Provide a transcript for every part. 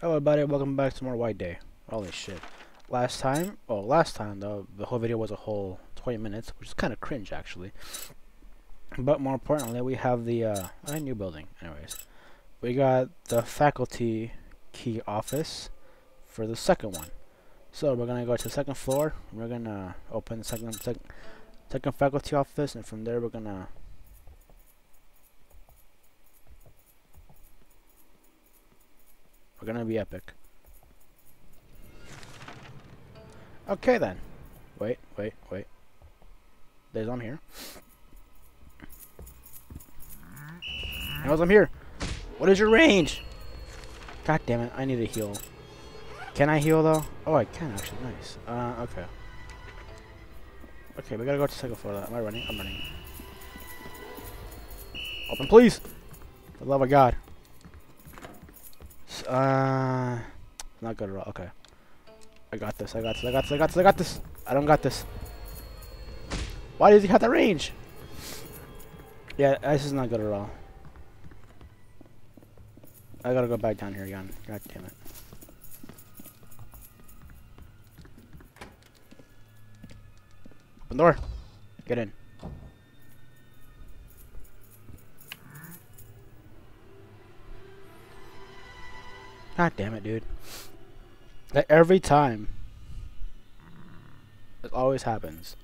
Hello everybody, welcome back to more White Day. Holy shit. Last time, well last time though, the whole video was a whole 20 minutes, which is kind of cringe actually. But more importantly, we have the, uh, a new building, anyways. We got the faculty key office for the second one. So we're gonna go to the second floor, we're gonna open the second, sec second faculty office, and from there we're gonna We're gonna be epic. Okay then. Wait, wait, wait. There's I'm here. How's I'm here? What is your range? God damn it, I need a heal. Can I heal though? Oh I can actually, nice. Uh okay. Okay, we gotta go to the second floor. Am I running? I'm running. Open please! For the love of God. Uh, not good at all. Okay. I got this. I got this. I got this. I got this. I got this. I don't got this. Why does he have that range? Yeah, this is not good at all. I gotta go back down here again. God damn it. Open door. Get in. God damn it, dude. That every time. It always happens.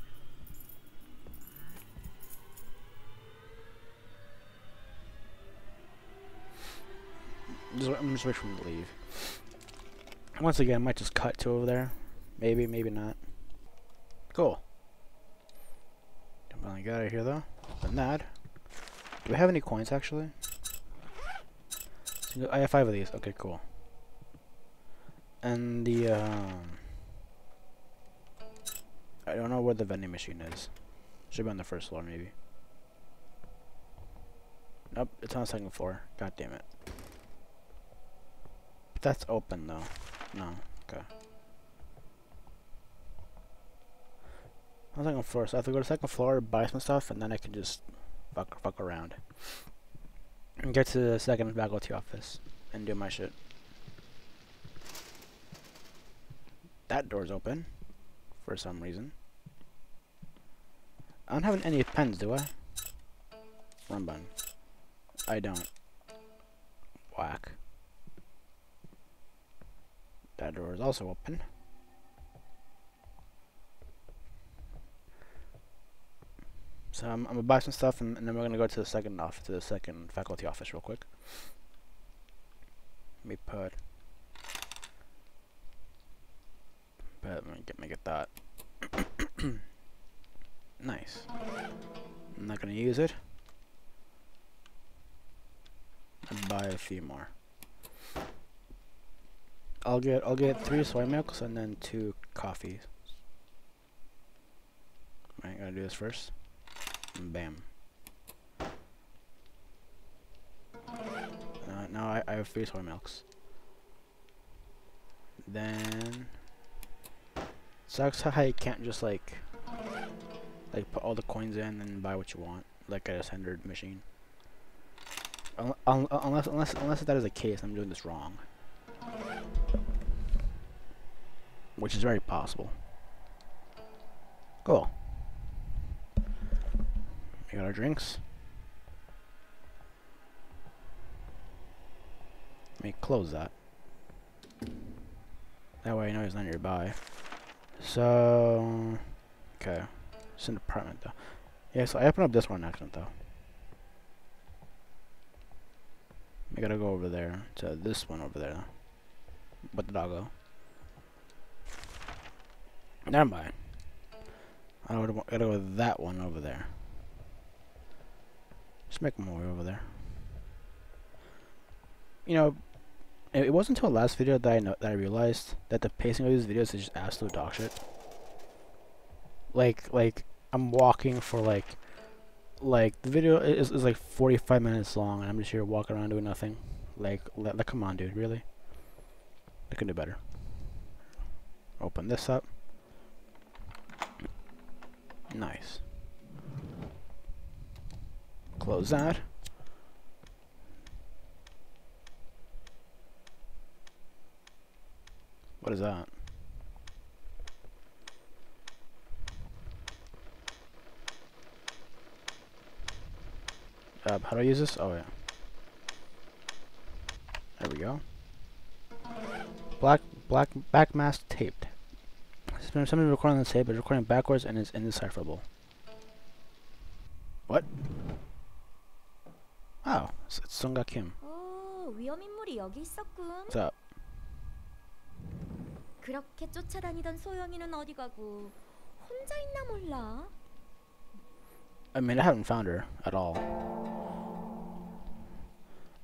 I'm just waiting for him to leave. Once again, I might just cut to over there. Maybe, maybe not. Cool. Finally got of here though. But that. Do we have any coins actually? I have five of these. Okay, cool and the um, I don't know where the vending machine is. Should be on the first floor maybe. Nope, it's on the second floor. God damn it. That's open though. No, okay. On the second floor, so I have to go to the second floor, buy some stuff, and then I can just fuck fuck around. And get to the second faculty office and do my shit. That door's open. For some reason. I don't have any pens, do I? Run button. I don't. Whack. That door is also open. So I'm, I'm, gonna buy some stuff and, and, then we're gonna go to the second off to the second faculty office real quick. Let me put Let me get, me get that. nice. I'm not gonna use it. I'll buy a few more. I'll get I'll get three soy milks and then two coffees. Right, gotta do this first. And bam. Uh, now I, I have three soy milks. Then Sucks how you can't just like like put all the coins in and buy what you want, like at a standard machine. unless unless unless that is the case, I'm doing this wrong. Which is very possible. Cool. We got our drinks. Let me close that. That way I know he's not nearby. So, okay. It's an apartment though. Yeah, so I open up this one accident though. I gotta go over there to this one over there. But the doggo. Never mind. I gotta go with that one over there. Just make way over there. You know, it wasn't until last video that I know that I realized that the pacing of these videos is just absolute dog shit. Like like I'm walking for like like the video is, is like 45 minutes long and I'm just here walking around doing nothing. Like like come on dude, really? I can do better. Open this up. Nice. Close that. What is that? Uh, how do I use this? Oh, yeah. There we go. Black, black, back mask taped. been something recording on the tape, but recording backwards and is indecipherable. What? Oh, it's Sunga Kim. Oh, What's up? 그렇게 쫓아다니던 소영이는 어디 가고 혼자 있나 몰라. I mean, I haven't found her at all.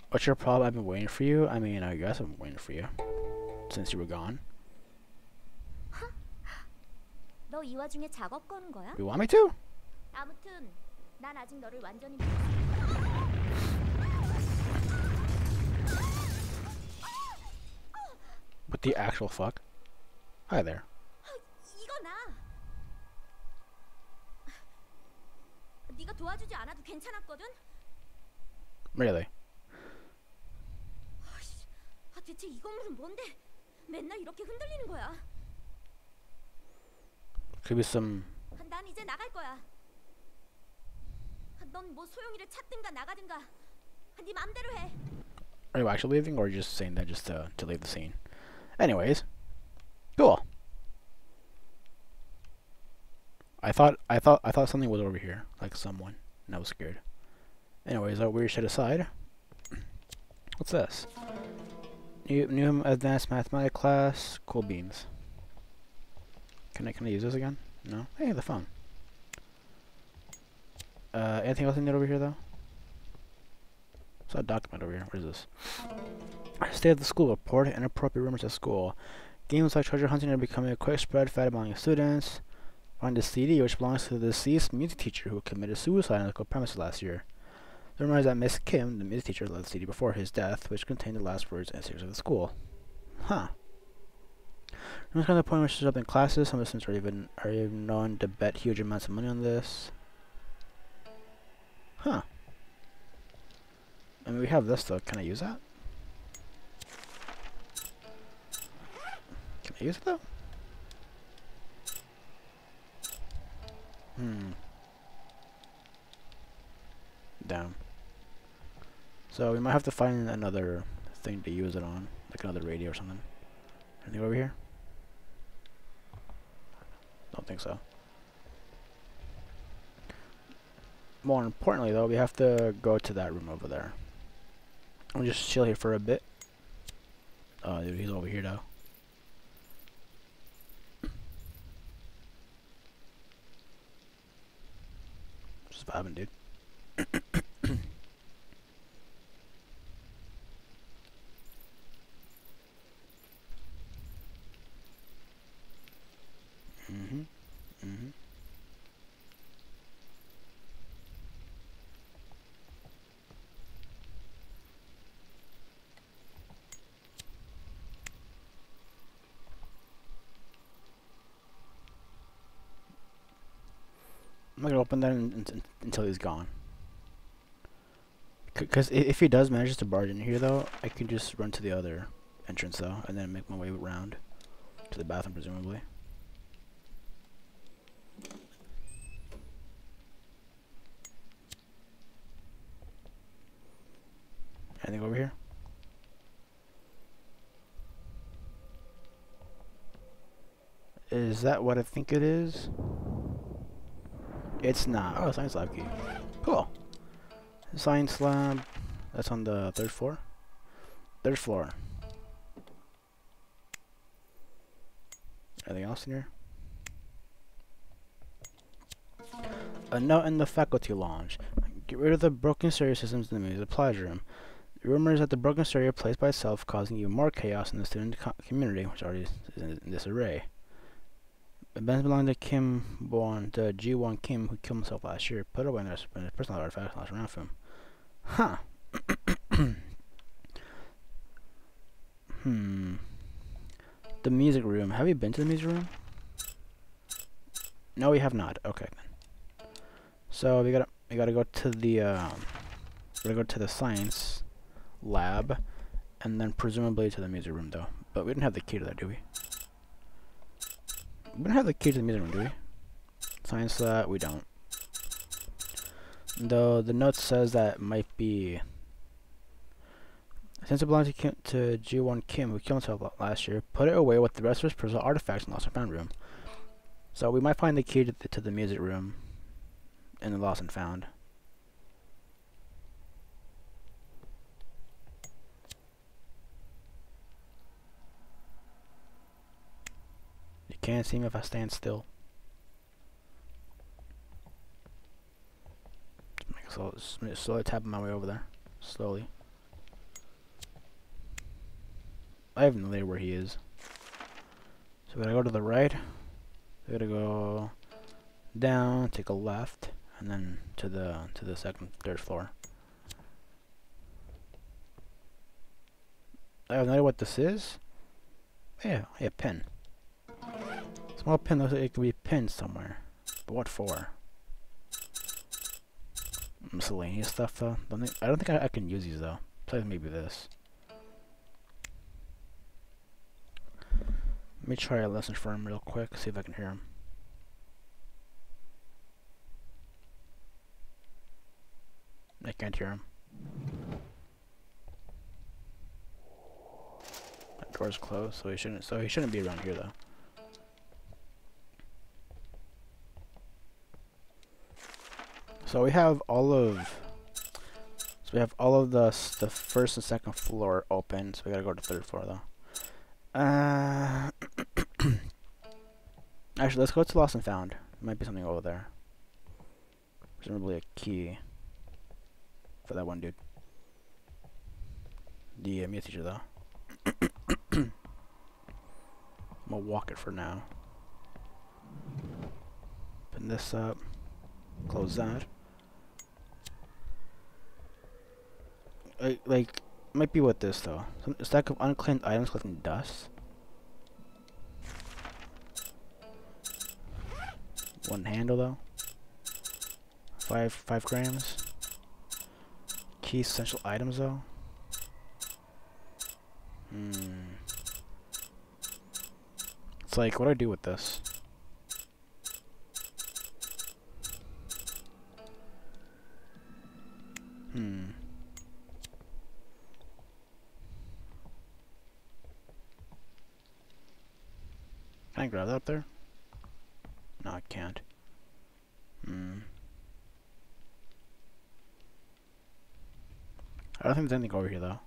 What's your problem? I've been waiting for you. I mean, I guess I've been waiting for you since you were gone. 너 이 와중에 작업 거는 거야? You want me to? 아무튼 난 아직 너를 완전히 What the actual fuck? Hi there. 이거 나. 네가 도와주지 않아도 괜찮았거든. Really? 아, 대체 이 건물은 뭔데? 맨날 이렇게 흔들리는 거야. Could be some. 아, 난 이제 나갈 거야. 넌 뭐 소영이를 찾든가 나가든가. 아, 네 맘대로 해. Are you actually leaving, or are you just saying that just to to leave the scene? Anyways, I thought I thought I thought something was over here, like someone, and I was scared. Anyways, that weird shit aside. What's this? New new advanced mathematics class. Cool beans. Can I can I use this again? No. Hey, the phone. Uh, anything else I need over here though? What's that document over here? What is this? State of the school report. Inappropriate rumors at school. Games like treasure hunting are becoming a quick spread fad among students. Find a CD which belongs to the deceased music teacher who committed suicide on the school premises last year. The rumor is that Miss Kim, the music teacher, left the CD before his death, which contained the last words and secrets of the school. Huh. Rumors come to the point where she's up in classes. Some of the students are even are even known to bet huge amounts of money on this. Huh. I mean, we have this though. Can I use that? Can I use it though? Hmm. Damn. So we might have to find another thing to use it on, like another radio or something. Anything over here? Don't think so. More importantly, though, we have to go to that room over there. I'll just chill here for a bit. Oh, dude, he's over here, though. Just vibing, dude. Un- un- until he's gone. Because if he does manage to barge in here, though, I can just run to the other entrance, though, and then make my way around to the bathroom, presumably. Anything over here? Is that what I think it is? It's not. Oh, science lab key. Cool. Science lab. That's on the third floor. Third floor. Anything else in here? A note in the faculty lounge. Get rid of the broken stereo systems in the music supply room. The rumor is that the broken stereo plays by itself, causing even more chaos in the student co community, which already is in disarray. Events belonging to Kim Bon, to Ji Won Kim, who killed himself last year, put away in his, personal artifacts lost around him. Huh. hmm. The music room. Have you been to the music room? No, we have not. Okay. then. So we gotta we gotta go to the um, we gotta go to the science lab, and then presumably to the music room though. But we didn't have the key to that, do we? We don't have the key to the music room, do we? Science lab, we don't. Though the note says that might be. Since it belongs to, Kim, to Ji-won Kim, who killed himself last year, put it away with the rest of his personal artifacts in the lost and found room. So we might find the key to the, to the music room in the lost and found. Can't see me if I stand still. So slowly tapping my way over there. Slowly. I have no idea where he is. So we gotta go to the right. We gotta go down, take a left, and then to the to the second, third floor. I have no idea what this is. Yeah, a pin. Small pin looks like it could be pinned somewhere. But what for? Miscellaneous stuff though. Don't think, I don't think I, I can use these though. Play maybe this. Let me try a lesson for him real quick, see if I can hear him. I can't hear him. That door's closed, so he shouldn't so he shouldn't be around here though. So we have all of so we have all of the the first and second floor open, so we gotta go to third floor though. Uh Actually let's go to Lost and Found. There might be something over there. Presumably a key for that one dude. The uh, music teacher though. I'm gonna walk it for now. Open this up. Close that. Like, like, might be with this though. Some, stack of unclaimed items collecting dust. One handle though. Five, five grams. Key essential items though. Hmm. It's like, what do I do with this? Hmm. Grab that up there? No, I can't. Hmm. I don't think there's anything over here though.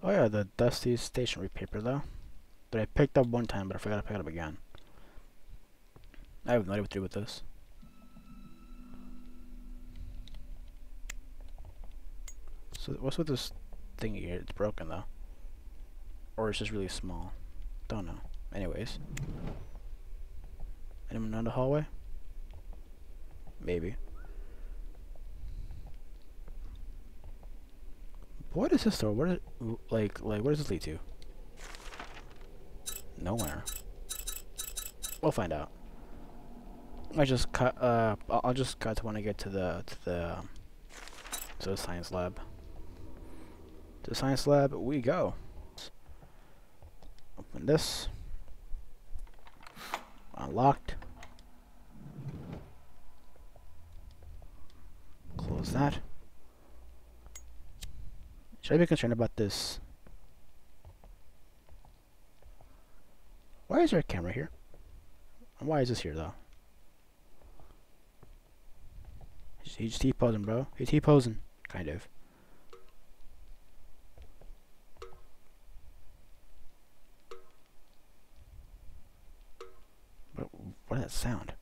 Oh yeah, the Dusty stationery paper though. That I picked up one time, but I forgot to pick it up again. I have no idea what to do with this. So what's with this thing here? It's broken though. Or it's just really small. Don't know. Anyways. Anyone down the hallway? Maybe. What is this door? What is like like where does this lead to? Nowhere. We'll find out. I just cut uh I'll, just cut when I get to the to the to the science lab. To the science lab we go. Open this. Unlocked. Close that. Should I be concerned about this? Why is there a camera here? And why is this here though? He's T-posing, bro. He's T-posing, kind of. What, what is that sound?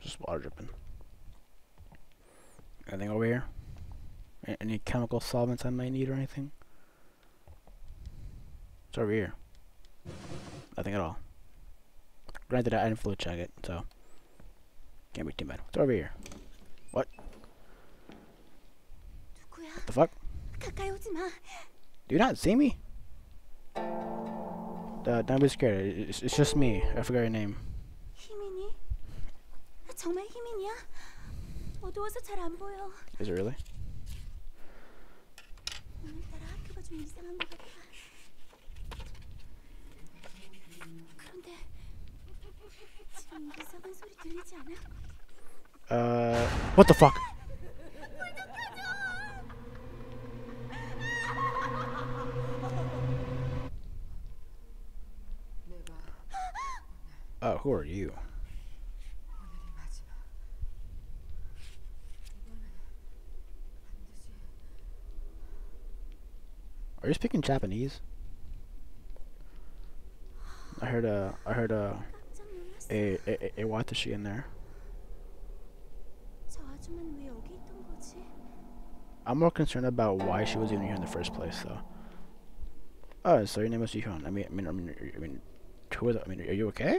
Just water dripping. Anything over here? Any chemical solvents I might need or anything? It's over here. Nothing at all. Granted, I didn't fluid check it, so can't be too bad. It's over here. What? What the fuck? Do you not see me? Uh, don't be scared. It's, it's just me. I forgot your name. 희민이? 정말 희민이야? 어두워서 잘 안 보여. Is it really? 좀 이상한 것 같아. 그런데 지금 이상한 소리 들리지 않아? Uh, what the fuck? Oh, who are you? Are you speaking Japanese? I heard a I heard a, a a a, a watashi in there. I'm more concerned about why she was even here in the first place, though. Oh, so your name is Jihyun. I mean, I mean, I mean, I mean, who is that? I mean, are you okay?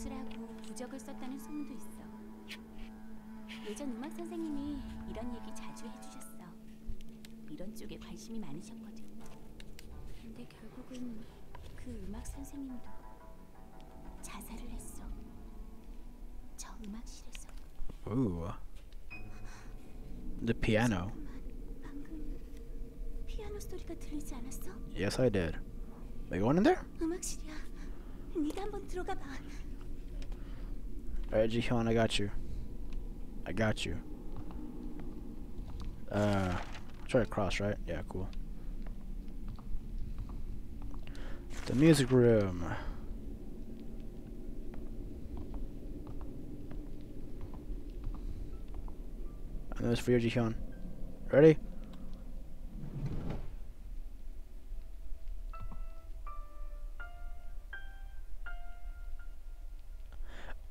구슬하고 부적을 썼다는 소문도 있어. 예전 음악 선생님이 이런 얘기 자주 해주셨어. 이런 쪽에 관심이 많으셨거든. 근데 결국은 그 음악 선생님도 자살을 했어. 저 음악실에서. Ooh. The piano. 방금 피아노 소리가 들리지 않았어? Yes, I did. Are you going in there? 음악실이야. 네가 한번 들어가 봐. Alright, Jihyun, I got you. I got you. Uh, try to cross, right? Yeah, cool. The music room. And this for you, Jihyun. Ready?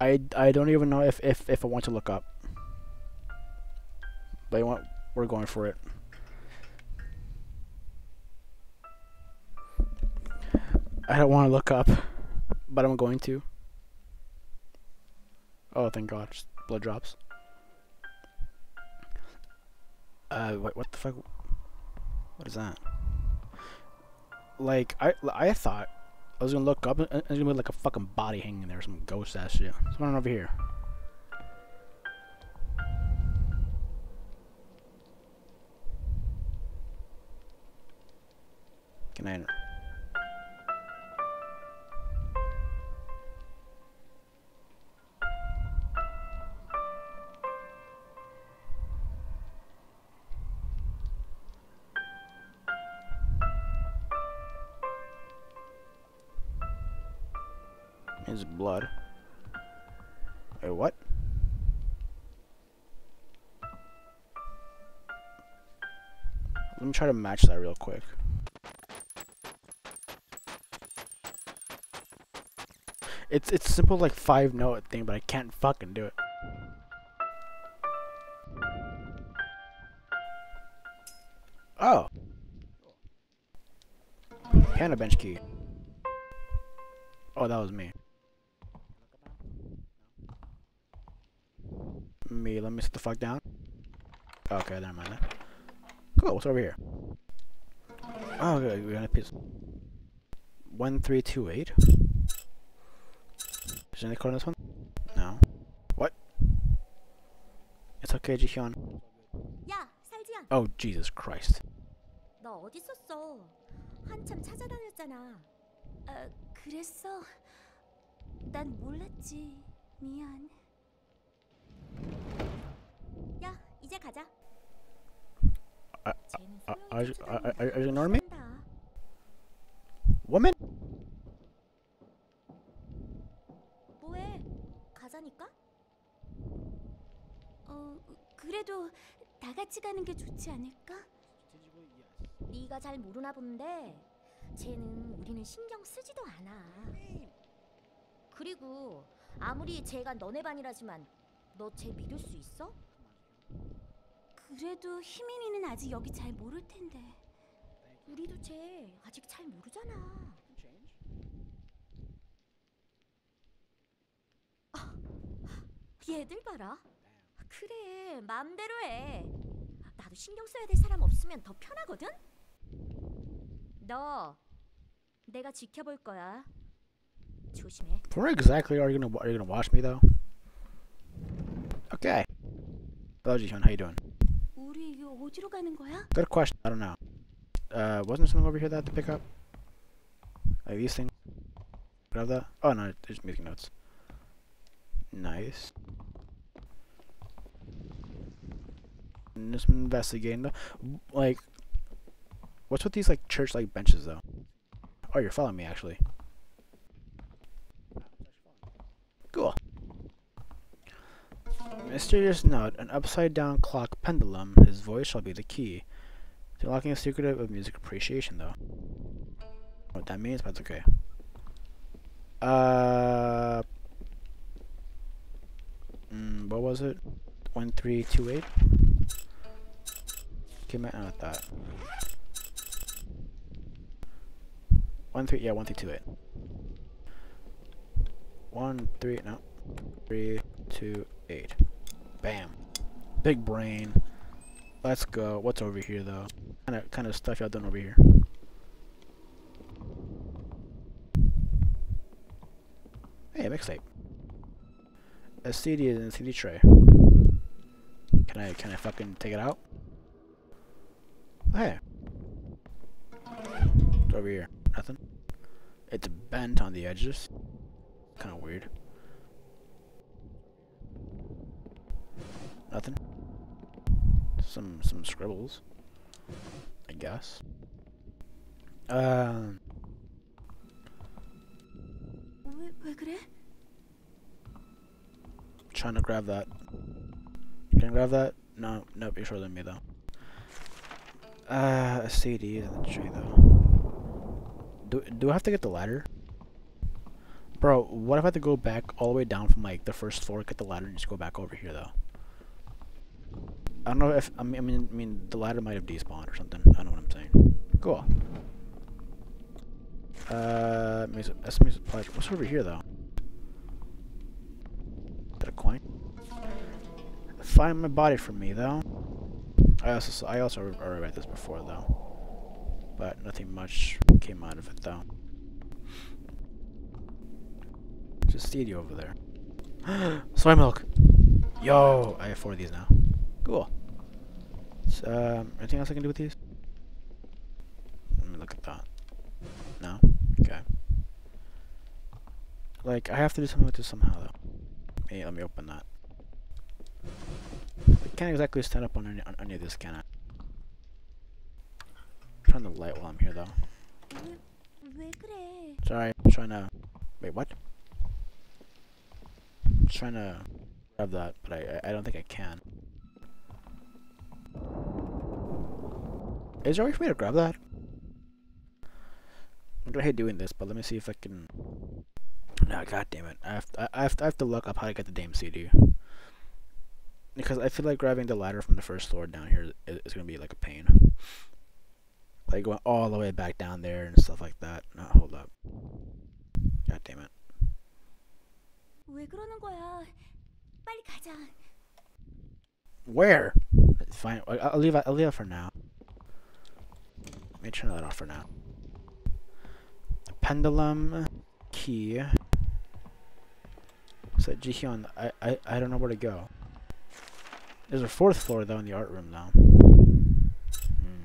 I, I don't even know if, if, if I want to look up. But want, we're going for it. I don't want to look up, but I'm going to. Oh, thank God. Just blood drops. Uh, wait, what the fuck? What is that? Like, I, I thought I was gonna look up and there's gonna be like a fucking body hanging there, some ghost ass shit. On over here? Can I enter? Blood. Wait, what? Let me try to match that real quick. It's it's simple like five note thing, but I can't fucking do it. Oh. Piano bench key. Oh, that was me. Me, let me sit the fuck down. Okay, never mind that. Cool, what's over here? Oh, okay, we got a piece. 1328? Is there any code on this one? No. What? It's okay, Jihyun. 야, 살지야. Oh, Jesus Christ. 너 어디 있었어? 한참 찾아다녔잖아. 아, 그랬어? 난 몰랐지. 미안. 이제 가자. 아, 쟤는 아, 소영이 are are- are- are you me? 잘한다. Woman? 뭐해? 가자니까? 어, 그래도 다 같이 가는 게 좋지 않을까? 네가 잘 모르나 본데 쟤는 우리는 신경 쓰지도 않아. 그리고 아무리 쟤가 너네 반이라지만 너 쟤 믿을 수 있어? 그래도 희민이는 아직 여기 잘 모를 텐데. 우리도 쟤 아직 잘 모르잖아. 아, 얘들 봐라. 그래, 마음대로 해. 나도 신경 써야 될 사람 없으면 더 편하거든. 너 내가 지켜볼 거야. 조심해. Where exactly are you gonna are you gonna watch me though? Okay. Jihyun. How you doing? 우리 어디로 가는 거야? Good question. I don't know. Uh, wasn't there something over here that I had to pick up? Like these things? Grab that? Oh no, they're just making notes. Nice. And Just investigating though. W- Like, what's with these like church like benches though? Oh, you're following me actually. Mysterious note, an upside down clock pendulum. His voice shall be the key. To unlocking a secret of music appreciation, though. What that means, but it's okay. Uh. Mm, what was it? 1328? Came out with that. One three yeah one three two eight. One three no three two eight. Bam. Big brain. Let's go. What's over here though? Kind of kind of stuff y'all done over here. Hey, mixtape. A CD is in a CD tray. Can I can I fucking take it out? Hey. Over here. Nothing. It's bent on the edges. Kind of weird. Nothing. Some some scribbles, I guess. Um. Trying to grab that. Can I grab that? No, no, you're shorter than me though. Uh, a CD is in the tree though. Do, do I have to get the ladder? Bro, what if I have to go back all the way down from like the first floor, get the ladder, and just go back over here though? I don't know if I mean I mean, I mean the ladder might have despawned or something. I don't know what I'm saying. Cool. Uh, music, SMS supply. What's over here though? Is that a coin? Find my body for me though. I also I also already read this before though, but nothing much came out of it though. Just CD over there. Soy milk. Yo, I have four of these now. Cool. So, um, anything else I can do with these? Let me look at that. No? Okay. Like, I have to do something with this somehow, though. Hey, let me open that. I can't exactly stand up on any, on any of this, can I? I'm trying to light while I'm here, though. Sorry, I'm trying to... Wait, what? I'm trying to grab that, but I, I don't think I can. Is there a way for me to grab that? I'm gonna hate doing this, but let me see if I can... No, god damn it. I have, to, I, have to, I have to look up how to get the damn CD. Because I feel like grabbing the ladder from the first floor down here is, is gonna be like a pain. Like going all the way back down there and stuff like that. No, hold up. God damn it. Where? Fine. I'll leave. I'll leave it for now. Let me turn that off for now. Pendulum key. So Jihyun, I, I I don't know where to go. There's a fourth floor though in the art room though. Hmm.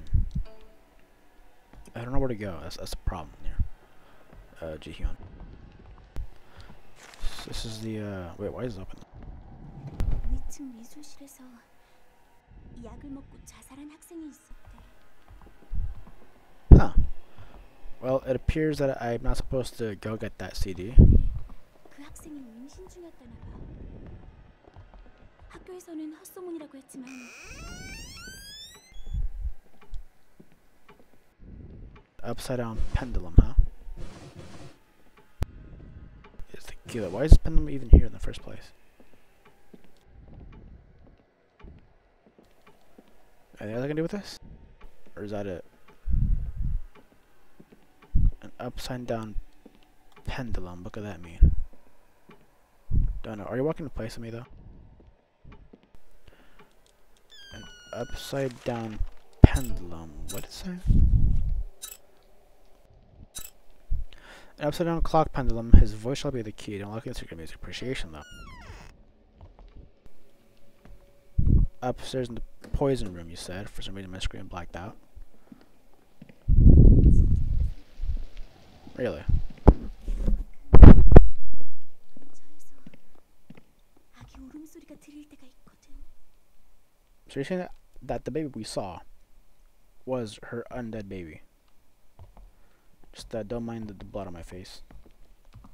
I don't know where to go. That's that's the problem here. Uh, Jihyun. S- This is the uh. Wait, why is it open? 위층 미술실에서 약을 먹고 자살한 학생이 있었대. Huh. Well, it appears that I'm not supposed to go get that CD. Upside down pendulum, huh? Is the key Why is this pendulum even here in the first place? Anything else I can do with this? Or is that it? Upside down pendulum. What could that mean? Don't know. Are you walking in place with me though? An upside down pendulum. What it say? An upside down clock pendulum. His voice shall be the key to unlocking secret music appreciation though. Upstairs in the poison room, you said. For some reason my screen blacked out. Really? So you're saying that, that the baby we saw was her undead baby? Just uh, don't mind the, the, blood on my face.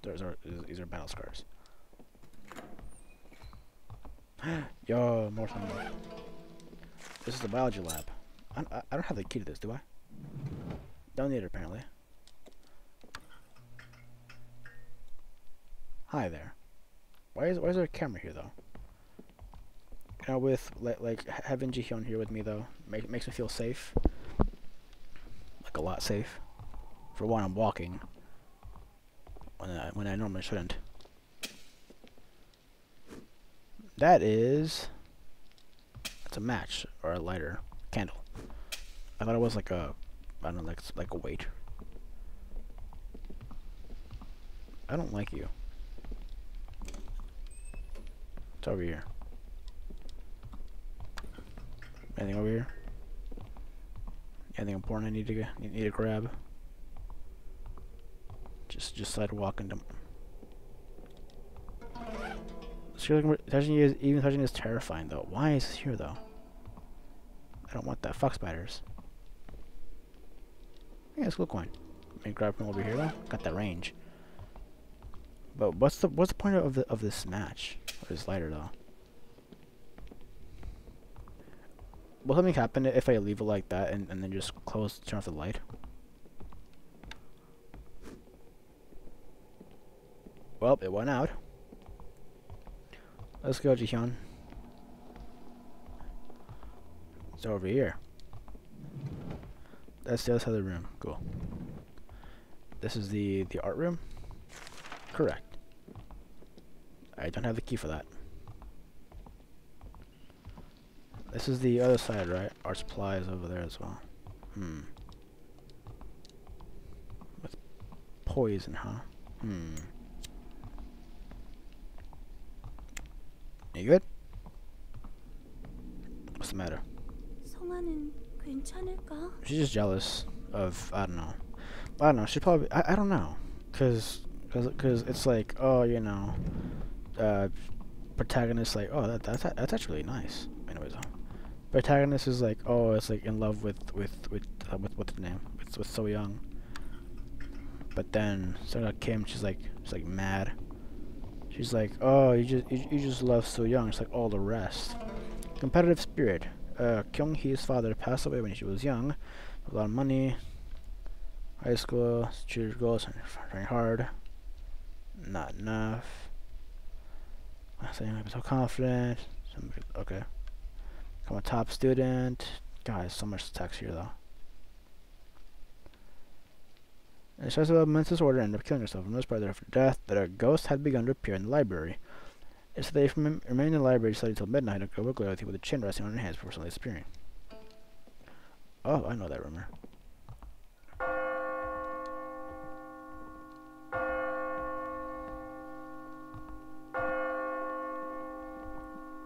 These are battle scars. Yo, more fun. This is the biology lab. I, I, I don't have the key to this, do I? Don't need it apparently. Hi there. Why is why is there a camera here though? Know, with like like ha- having Jihyun here with me though, make, makes me feel safe. Like a lot safe. For one, I'm walking when I when I normally shouldn't. That is. It's a match or a lighter candle. I thought it was like a, I don't know, like like a weight. I don't like you. It's over here. Anything over here? Anything important I need to need to grab? Just just sidewalk into. Seriously, touching you is even touching is terrifying though. Why is this here though? I don't want that. Fuck spiders. Yeah, it's a cool coin. Let me grab from over here though. Got that range. But what's the what's the point of the of this match? Or this lighter though? Will something happen if I leave it like that and, and then just close turn off the light? Well, it went out. Let's go, Jihyun. It's over here. That's the other side of the room. Cool. This is the the art room. Correct. I don't have the key for that. This is the other side, right? Our supply is over there as well. Hmm. With poison, huh? Hmm. You good? What's the matter? She's just jealous of, I don't know. I don't know, she probably, I, I don't know. Cause, cause, cause it's like, oh, you know, uh, protagonist like oh that that's that's actually nice. Anyways, uh, protagonist is like oh it's like in love with with with uh, with what's the name with with So Young. But then Sungha Kim she's like she's like mad. She's like oh you just you, you just love So Young. It's like all the rest. Competitive spirit. Uh, Kyung Hee's father passed away when she was young. A lot of money. High school, cheer goals, trying hard. Not enough. I say I'm so confident. Okay. I'm a top student. Guys, so much text here though. And she about a mental disorder and ended up killing herself. For the most part after death, that a ghost had begun to appear in the library. Yesterday, they rem- remained in the library study until midnight, and go with with a chin resting on her hands before suddenly disappearing. Oh, I know that rumor.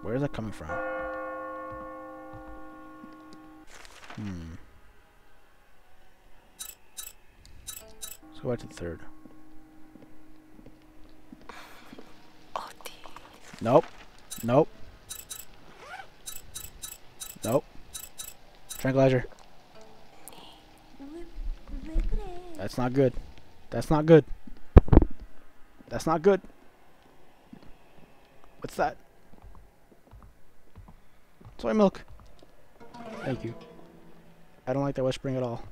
Where is that coming from? Hmm. Let's go back to the third. Nope. Nope. Nope. Tranquilizer. That's not good. That's not good. That's not good. What's that? Soy milk. Thank you. I don't like that whispering at all.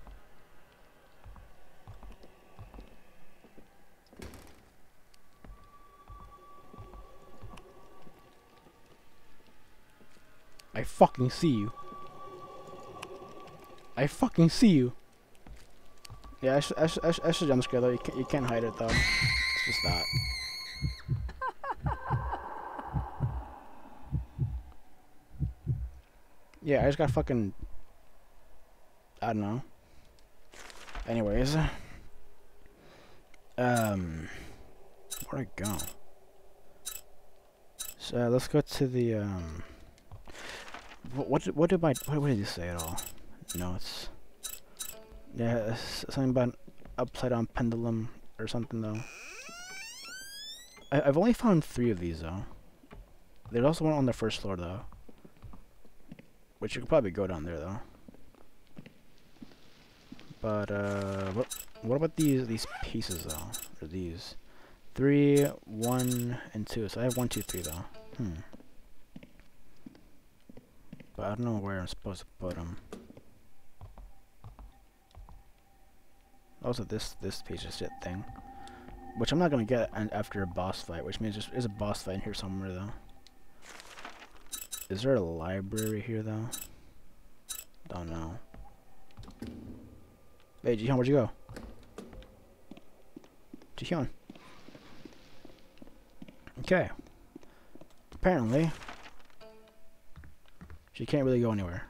I fucking see you. I fucking see you. Yeah, I should, I should, I should, I should jump scare though. You can't, you can't hide it though. It's just that. Yeah, I just got fucking. I don't know. Anyways. Um. Where'd I go? So let's go to the um. What what what did my what, what did you say at all? No, it's yeah, something about an upside down pendulum or something though. I, I've only found three of these though. There's also one on the first floor though. Which you could probably go down there though. But uh, what what about these these pieces though? Or these three, one, and two. So I have one, two, three though. Hmm. But I don't know where I'm supposed to put them. Also, this this piece of shit thing, which I'm not gonna get after a boss fight, which means there's a boss fight in here somewhere though. Is there a library here though? Don't know. Hey, Jihyun, where'd you go? Jihyun. Okay. Apparently, she can't really go anywhere.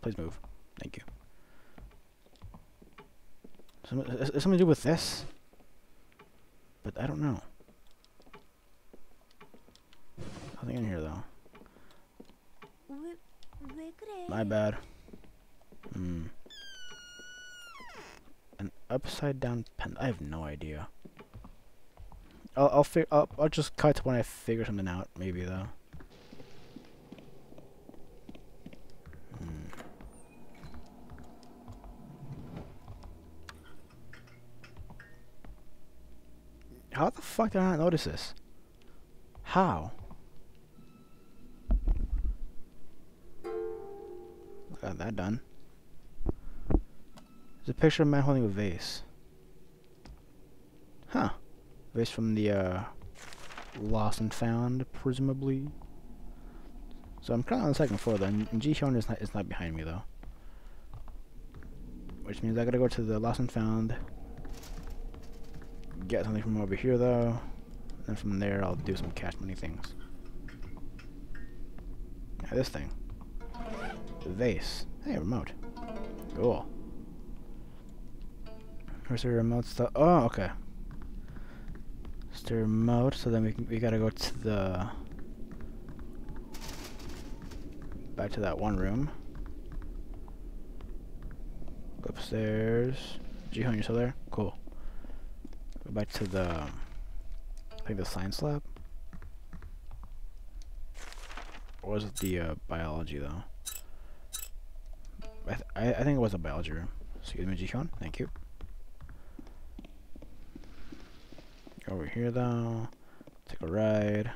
Please move. Thank you. Some, uh, is, is something to do with this? But I don't know. Nothing in here though. My bad. Hmm. An upside down pen. I have no idea. I'll I'll, fig I'll I'll just cut when I figure something out. Maybe though. Hmm. How the fuck did I not notice this? How? Got that done. There's a picture of a man holding a vase. Huh. Vase from the, uh, Lost and Found, presumably. So I'm kind of on the second floor then, and is not, is not behind me though. Which means I gotta go to the Lost and Found. Get something from over here though. And from there I'll do some cash money things. Yeah, this thing. The vase. Hey, remote. Cool. Where's the remote stuff? Oh, okay. It's the remote, so then we we gotta go to the back to that one room. Go upstairs. Jihyun, you still there? Cool. Go back to the I think the science lab. Or was it the uh, biology though? I, th I, think it was a biology room. Excuse me, Jihyun. Thank you. Over here though. Take a ride.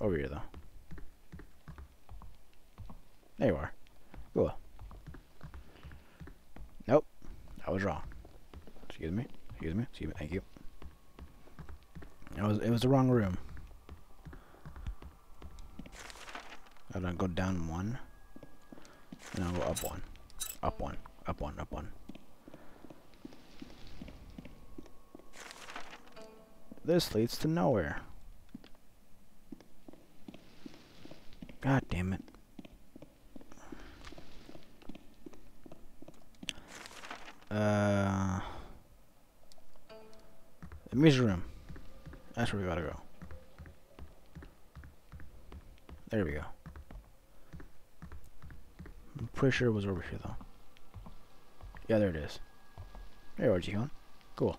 Over here though. There you are. Cool. Nope. I was wrong. Excuse me. Excuse me. Excuse me. Thank you. It was it was the wrong room. I'm gonna go down one. And I'll go up one. Up one. Up one. Up one. This leads to nowhere. God damn it. Uh, the music room. That's where we gotta go. There we go. Pretty sure it was over here though. Yeah, there it is. There you are. Cool.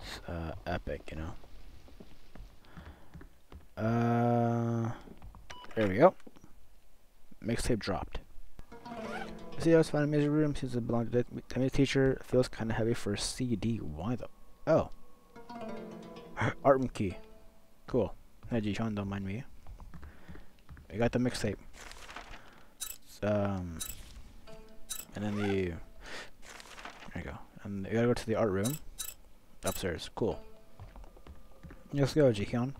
It's, uh, epic, you know. Uh, there we go. Mixtape dropped. See, I was finding music room since it belonged to the music teacher. Feels kind of heavy for a CD. Why the? Oh. Art key. Cool. Hey, Jihyun, don't mind me. I got the mixtape um, and then the there you go. And you gotta go to the art room upstairs. Cool. Let's go, Jihyun.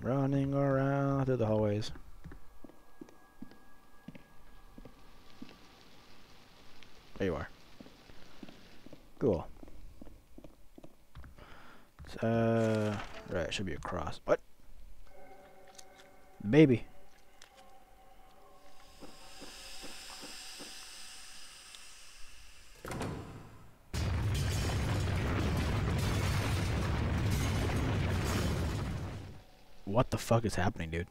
Running around through the hallways. There you are. Cool. Uh, right, should be across. What? What? Baby. What the fuck is happening, dude?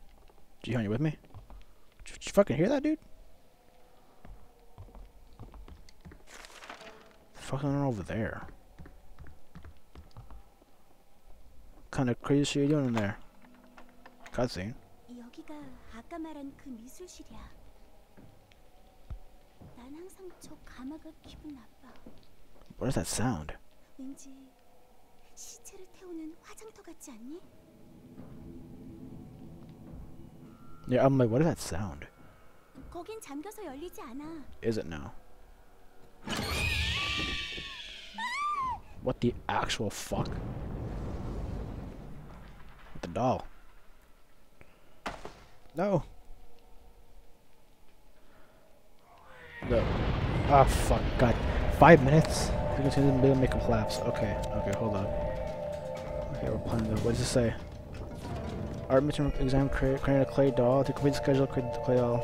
Jihyun, you with me? Did you fucking hear that, dude? Fucking over there. kind of crazy shit you doing in there? Cutscene. 여기가 아까 말한 그 미술실이야. 난 항상 저 가마가 기분 나빠. What is that sound? 왠지 시체를 태우는 화장터 같지 않니? Yeah, I'm like, what is that sound? 거긴 잠겨서 열리지 않아. Is it now? What the actual fuck? The doll. No. Ah, fuck. God. Five minutes? You can see them to make a collapse. Okay. Okay, hold on. Okay, we're playing the. What does it say? Art midterm exam, create, create a clay doll. To complete the schedule, create the clay doll.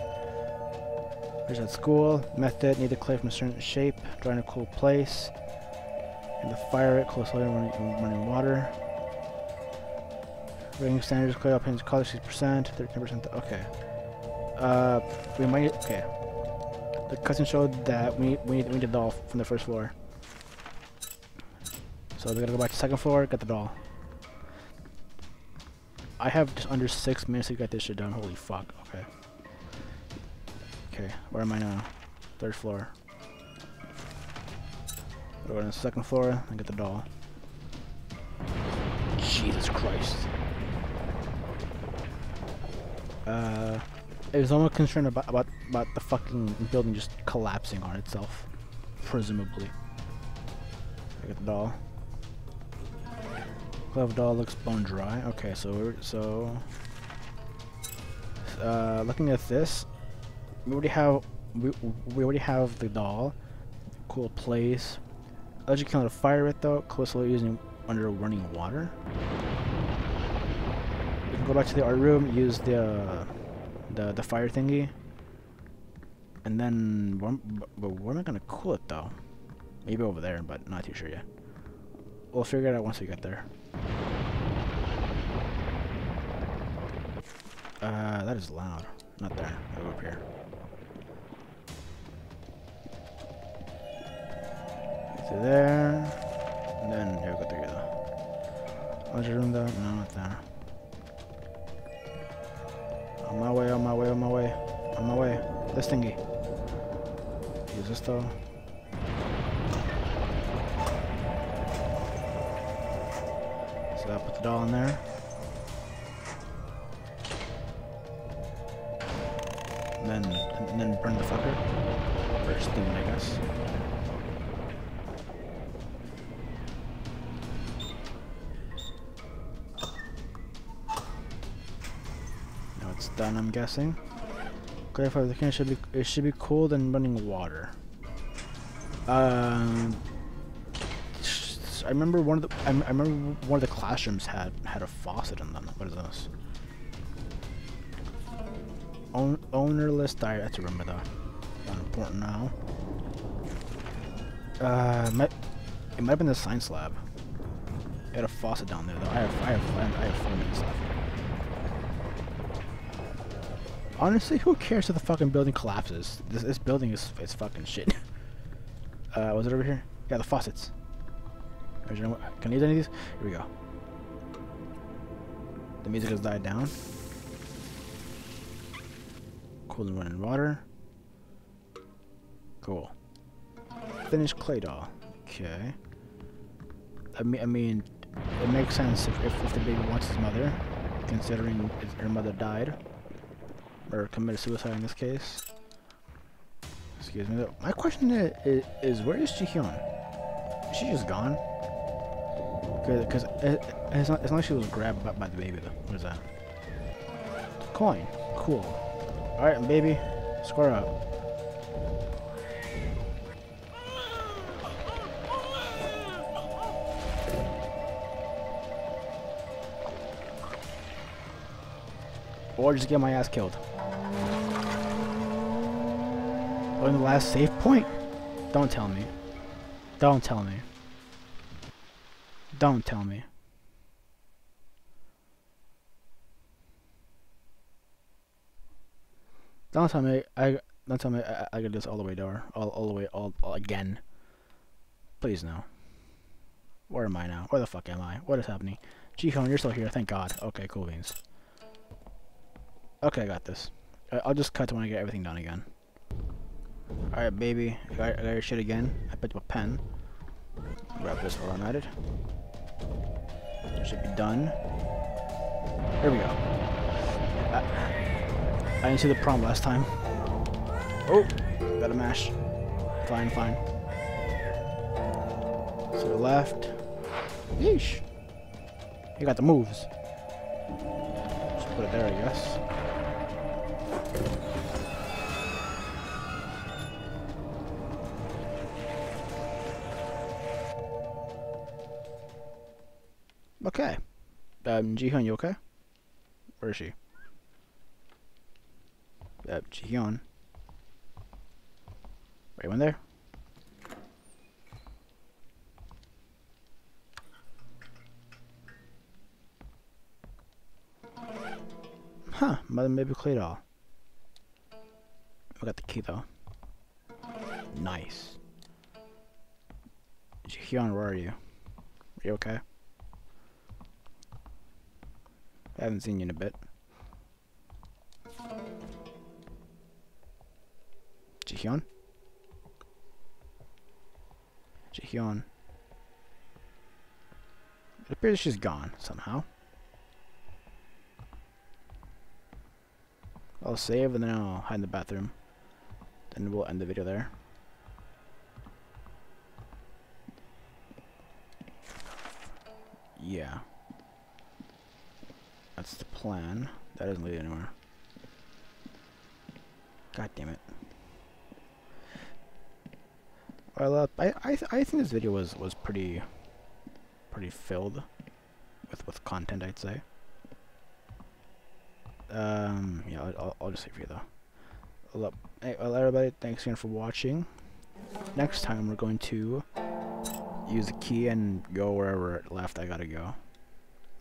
Here's at school. Method, need the clay from a certain shape. Draw in a cool place. And to fire it closely when running water. Rating standards, clay paints color 6%, 13%. Okay. Uh, we might. Okay. The cutscene showed that we we need, we need the doll from the first floor. So we gotta go back to second floor, get the doll. I have just under six minutes to get this shit done. Holy fuck. Okay. Okay, where am I now? Third floor. Go to the second floor and get the doll. Jesus Christ. Uh, I was almost concerned about, about about the fucking building just collapsing on itself, presumably. I get the doll. Glove doll looks bone dry. Okay, so so uh, looking at this, we already have we we already have the doll. Cool place. You can fire it though, closely using under running water. We can go back to the art room, use the the the fire thingy, and then where, but where am I gonna cool it though? Maybe over there, but not too sure yet. We'll figure it out once we get there. Uh, that is loud. Not there. Go up here. To there. And then here we go together. Laundry room though? No, not there. On my way, on my way, on my way. On my way. This thingy. Use this though. So I put the doll in there. And then, and then burn the fucker. First thing, I guess. I'm guessing. Clarify the can should be it should be cooled and running water. Um, I remember one of the I, I remember one of the classrooms had had a faucet in them. What is this? Own, ownerless diary. That's a remember though. Not important now. Uh, might, it might have been the science lab. It had a faucet down there though. I have I have I have four minutes left. Honestly, who cares if the fucking building collapses? This, this building is is fucking shit. Uh, was it over here? Yeah, the faucets. Can I use any of these? Here we go. The music has died down. Cool and running water. Cool. Finished clay doll. Okay. I mean, I mean, it makes sense if, if, if the baby wants his mother, considering her mother died or committed suicide in this case. Excuse me. My question is, is where is Jihyun? Is she just gone? Because it, it's, not, it's not like she was grabbed by, by the baby, though. What is that? Coin. Cool. Alright, baby. Square up. Or just get my ass killed. Oh, or in the last safe point? Don't tell me. Don't tell me. Don't tell me. Don't tell me I don't tell me I, I got this all the way door. All all the way all, all again. Please no. Where am I now? Where the fuck am I? What is happening? Jihyun, you're still here, thank god. Okay, cool beans. Okay, I got this. I'll just cut to when I get everything done again. Alright, baby. I got, your shit again. I picked up a pen. Grab this while I'm at it. It should be done. Here we go. I, I didn't see the prompt last time. Oh, got a mash. Fine, fine. To the left. Yeesh. You got the moves. Just put it there, I guess. Okay. Um, Jihyun, you okay? Where is she? Uh, Jihyun. Anyone there? Huh, mother maybe cleared all. I got the key though. Nice. Jihyun, where are you? Are you okay? I haven't seen you in a bit. Jihyun? Jihyun. It appears she's gone somehow. I'll save and then I'll hide in the bathroom. Then we'll end the video there. Yeah. Plan. That doesn't lead anywhere. God damn it. Well, uh, I I th I think this video was was pretty pretty filled with with content. I'd say. Um, yeah, I'll, I'll, just leave you though. Well, hey, well, everybody, thanks again for watching. Next time we're going to use a key and go wherever it left I gotta go.